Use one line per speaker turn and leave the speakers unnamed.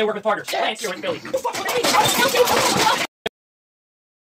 I work with partners. Lance here with Billy.